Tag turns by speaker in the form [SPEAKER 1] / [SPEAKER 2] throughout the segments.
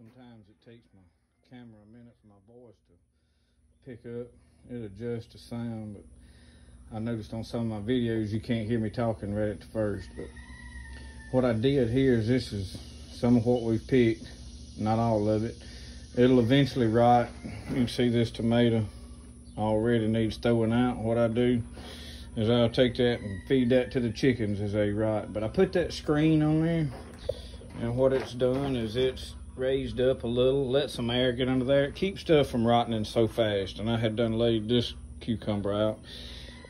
[SPEAKER 1] Sometimes it takes my camera a minute for my voice to pick up. It adjusts the sound, but I noticed on some of my videos you can't hear me talking right at the first. But what I did here is this is some of what we've picked, not all of it. It'll eventually rot. You can see this tomato already needs throwing out. What I do is I'll take that and feed that to the chickens as they rot. But I put that screen on there and what it's done is it's raised up a little, let some air get under there. It keeps stuff from rotting in so fast. And I had done laid this cucumber out.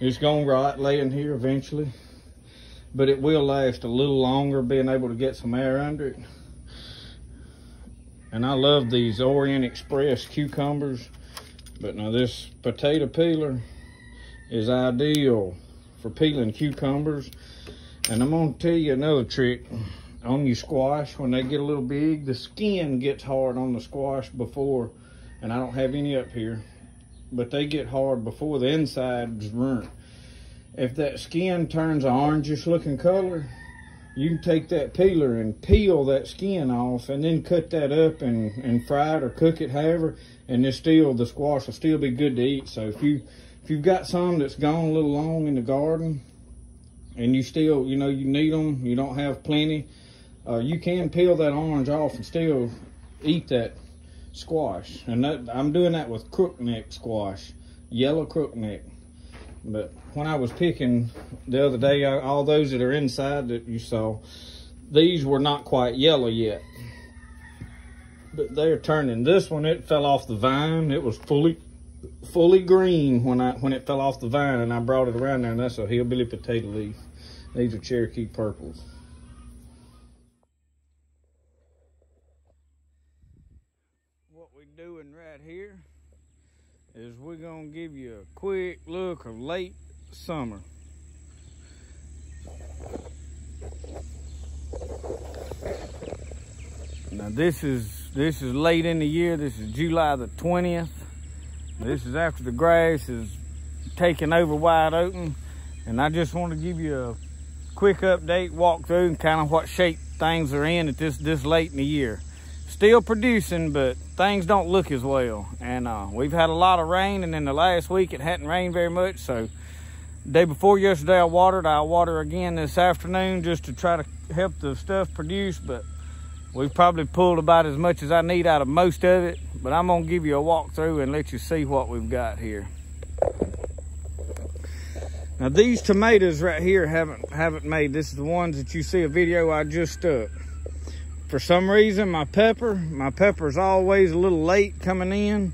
[SPEAKER 1] It's gonna rot laying here eventually, but it will last a little longer being able to get some air under it. And I love these Orient Express cucumbers, but now this potato peeler is ideal for peeling cucumbers. And I'm gonna tell you another trick on your squash, when they get a little big, the skin gets hard on the squash before, and I don't have any up here, but they get hard before the inside's burnt. If that skin turns an orangish looking color, you can take that peeler and peel that skin off and then cut that up and, and fry it or cook it however, and it's still, the squash will still be good to eat. So if you, if you've got some that's gone a little long in the garden, and you still, you know, you need them, you don't have plenty, uh, you can peel that orange off and still eat that squash. And that, I'm doing that with crookneck squash, yellow crookneck. But when I was picking the other day, I, all those that are inside that you saw, these were not quite yellow yet. But they're turning. This one, it fell off the vine. It was fully fully green when I when it fell off the vine and I brought it around there and that's a hillbilly potato leaf. These are Cherokee purples. doing right here is we're gonna give you a quick look of late summer. Now this is this is late in the year. This is July the 20th. This is after the grass is taking over wide open. And I just want to give you a quick update, walk through and kind of what shape things are in at this this late in the year still producing, but things don't look as well. And uh, we've had a lot of rain, and in the last week it hadn't rained very much. So day before yesterday I watered. I'll water again this afternoon just to try to help the stuff produce. But we've probably pulled about as much as I need out of most of it. But I'm gonna give you a walkthrough and let you see what we've got here. Now these tomatoes right here haven't haven't made. This is the ones that you see a video I just stuck for some reason my pepper my pepper's always a little late coming in.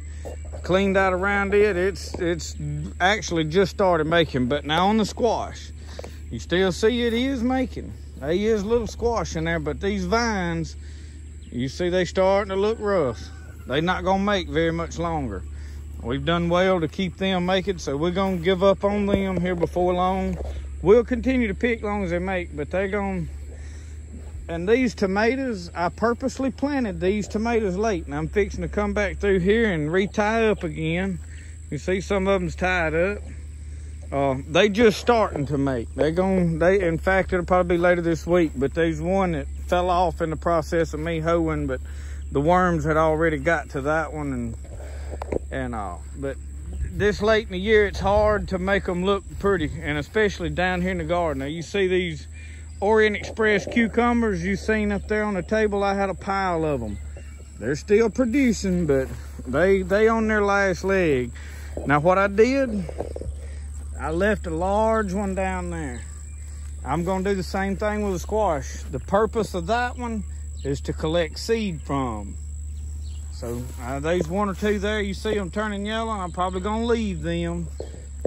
[SPEAKER 1] Cleaned out around it. It's it's actually just started making but now on the squash you still see it is making. There is a little squash in there but these vines you see they starting to look rough. They're not gonna make very much longer. We've done well to keep them making so we're gonna give up on them here before long. We'll continue to pick long as they make but they're gonna and these tomatoes, I purposely planted these tomatoes late. And I'm fixing to come back through here and retie up again. You see some of them's tied up. Uh, they just starting to make. They're going they in fact it'll probably be later this week, but there's one that fell off in the process of me hoeing, but the worms had already got to that one and and all. but this late in the year it's hard to make them look pretty and especially down here in the garden. Now you see these Orient Express cucumbers you seen up there on the table, I had a pile of them. They're still producing, but they they on their last leg. Now what I did, I left a large one down there. I'm gonna do the same thing with the squash. The purpose of that one is to collect seed from. So uh, there's one or two there, you see them turning yellow, I'm probably gonna leave them.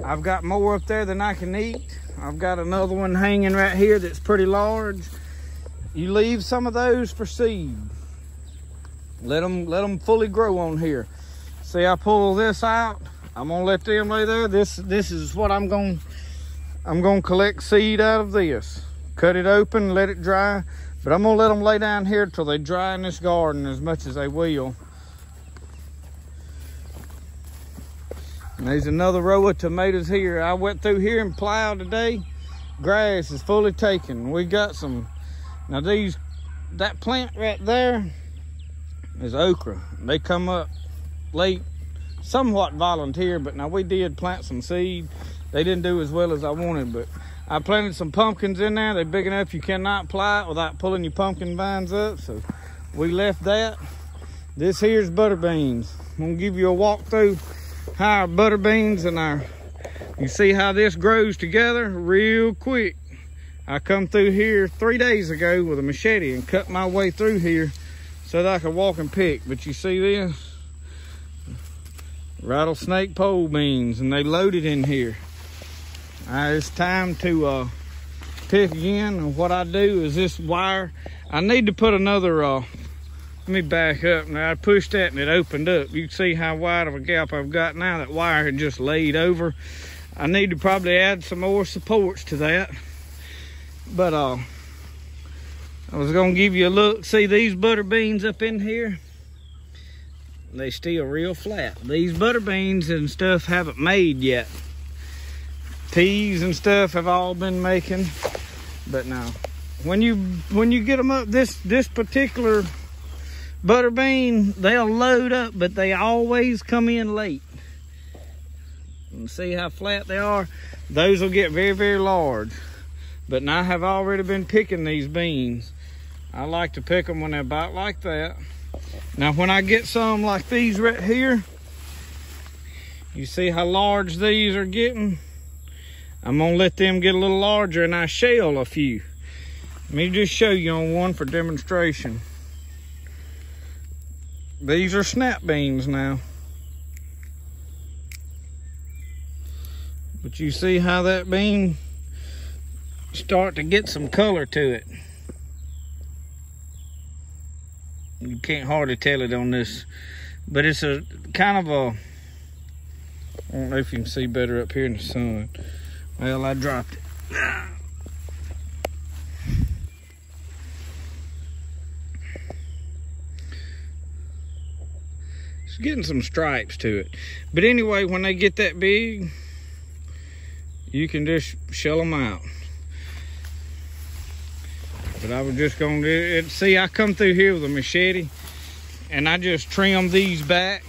[SPEAKER 1] I've got more up there than I can eat. I've got another one hanging right here that's pretty large. You leave some of those for seed. Let them, let them fully grow on here. See, I pull this out. I'm gonna let them lay there. This, this is what I'm gonna, I'm gonna collect seed out of this. Cut it open, let it dry. But I'm gonna let them lay down here till they dry in this garden as much as they will. And there's another row of tomatoes here. I went through here and plowed today. Grass is fully taken. We got some, now these, that plant right there, is okra. They come up late, somewhat volunteer, but now we did plant some seed. They didn't do as well as I wanted, but I planted some pumpkins in there. They're big enough you cannot ply it without pulling your pumpkin vines up. So we left that. This here's butter beans. I'm gonna give you a walk through our butter beans and our, you see how this grows together real quick. I come through here three days ago with a machete and cut my way through here so that I could walk and pick. But you see this? Rattlesnake pole beans and they loaded in here. Uh, it's time to uh, pick again. And what I do is this wire, I need to put another, uh, me back up. Now I pushed that and it opened up. You can see how wide of a gap I've got now. That wire had just laid over. I need to probably add some more supports to that. But uh, I was gonna give you a look. See these butter beans up in here? They still real flat. These butter beans and stuff haven't made yet peas and stuff have all been making but now when you when you get them up this this particular butter bean they'll load up but they always come in late. And see how flat they are. Those will get very very large. But now I have already been picking these beans. I like to pick them when they're about like that. Now when I get some like these right here you see how large these are getting? I'm gonna let them get a little larger and I shell a few. Let me just show you on one for demonstration. These are snap beans now. But you see how that bean start to get some color to it. You can't hardly tell it on this, but it's a kind of a, I don't know if you can see better up here in the sun. Well, I dropped it. Getting some stripes to it. But anyway, when they get that big, you can just shell them out. But I was just gonna it. See, I come through here with a machete and I just trim these back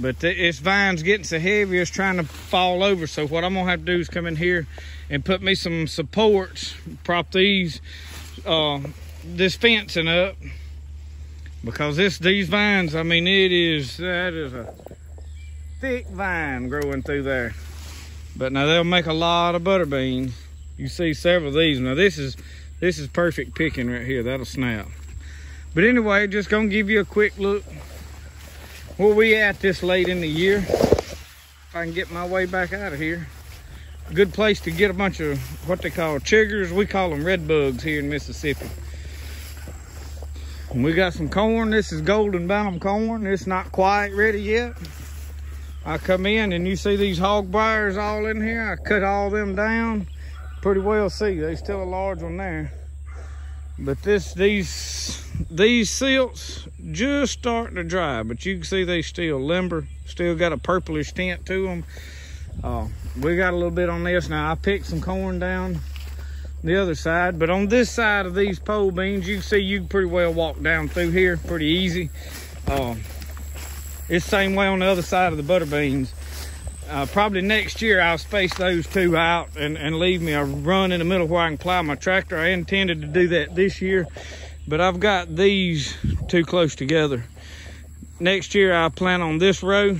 [SPEAKER 1] but this vine's getting so heavy it's trying to fall over so what i'm gonna have to do is come in here and put me some supports prop these uh, this fencing up because this these vines i mean it is that is a thick vine growing through there but now they'll make a lot of butter beans you see several of these now this is this is perfect picking right here that'll snap but anyway just gonna give you a quick look where we at this late in the year. If I can get my way back out of here. Good place to get a bunch of what they call chiggers. We call them red bugs here in Mississippi. We got some corn. This is Golden Bantam corn. It's not quite ready yet. I come in and you see these hog briars all in here. I cut all them down. Pretty well see, there's still a large one there. But this, these, these silks just starting to dry, but you can see they still limber, still got a purplish tint to them. Uh, we got a little bit on this. Now I picked some corn down the other side, but on this side of these pole beans, you can see you can pretty well walk down through here pretty easy. Uh, it's same way on the other side of the butter beans. Uh, probably next year I'll space those two out and, and leave me a run in the middle where I can plow my tractor. I intended to do that this year, but I've got these too close together. Next year I plan on this row,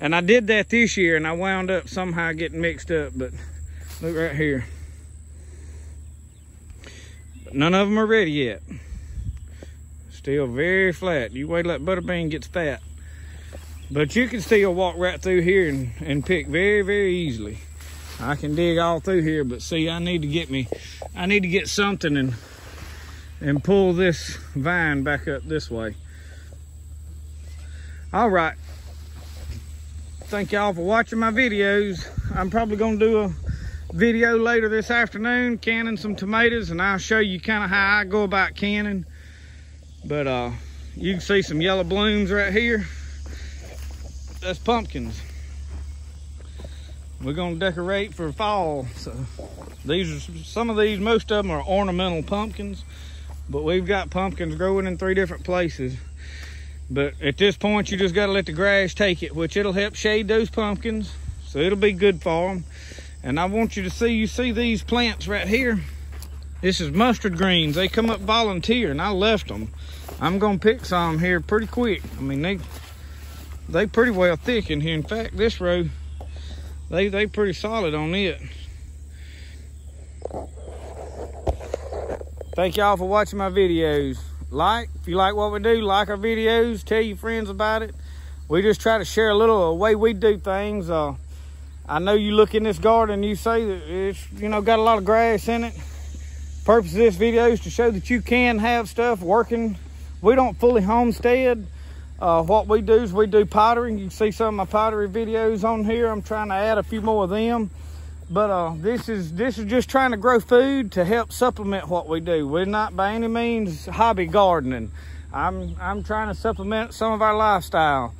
[SPEAKER 1] and I did that this year and I wound up somehow getting mixed up, but look right here. None of them are ready yet. Still very flat. You wait till that butter bean gets fat. But you can still walk right through here and, and pick very, very easily. I can dig all through here, but see, I need to get me, I need to get something and and pull this vine back up this way. All right. Thank y'all for watching my videos. I'm probably gonna do a video later this afternoon, canning some tomatoes, and I'll show you kind of how I go about canning. But uh, you can see some yellow blooms right here that's pumpkins. We're gonna decorate for fall. So these are some of these, most of them are ornamental pumpkins. but we've got pumpkins growing in three different places. But at this point, you just got to let the grass take it, which it'll help shade those pumpkins. So it'll be good for them. And I want you to see, you see these plants right here? This is mustard greens. They come up volunteer and I left them. I'm gonna pick some here pretty quick. I mean, they they pretty well thick in here. In fact, this row, they, they pretty solid on it. Thank y'all for watching my videos. Like, if you like what we do, like our videos, tell your friends about it. We just try to share a little of the way we do things. Uh, I know you look in this garden you say that it's, you know, got a lot of grass in it. Purpose of this video is to show that you can have stuff working. We don't fully homestead. Uh, what we do is we do pottery. You can see some of my pottery videos on here. I'm trying to add a few more of them. But uh, this is this is just trying to grow food to help supplement what we do. We're not by any means hobby gardening. I'm I'm trying to supplement some of our lifestyle,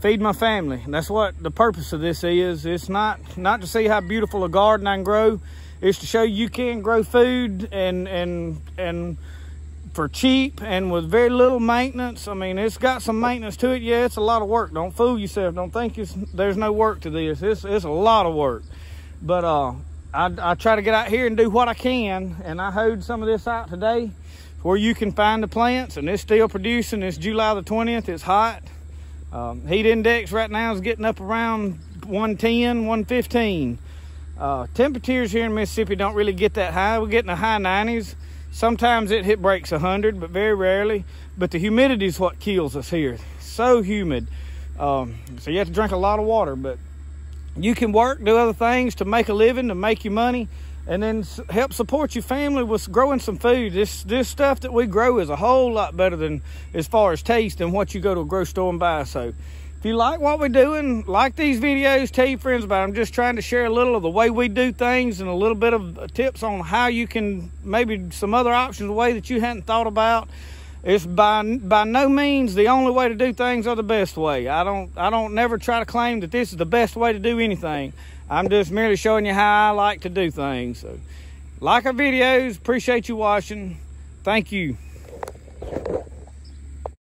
[SPEAKER 1] feed my family. And that's what the purpose of this is. It's not not to see how beautiful a garden I can grow. It's to show you can grow food and and and for cheap and with very little maintenance. I mean, it's got some maintenance to it. Yeah, it's a lot of work. Don't fool yourself. Don't think there's no work to this. It's it's a lot of work. But uh, I, I try to get out here and do what I can. And I hoed some of this out today where you can find the plants. And it's still producing. It's July the 20th. It's hot. Um, heat index right now is getting up around 110, 115. Uh, temperatures here in Mississippi don't really get that high. We're getting the high 90s. Sometimes it hit breaks 100, but very rarely. But the humidity is what kills us here. So humid. Um, so you have to drink a lot of water. But you can work, do other things to make a living, to make you money, and then help support your family with growing some food. This this stuff that we grow is a whole lot better than as far as taste than what you go to a grocery store and buy. So if you like what we're doing, like these videos, tell your friends about them. I'm just trying to share a little of the way we do things and a little bit of uh, tips on how you can maybe some other options, a way that you hadn't thought about it's by by no means the only way to do things or the best way. I don't I don't never try to claim that this is the best way to do anything. I'm just merely showing you how I like to do things. So like our videos, appreciate you watching. Thank you.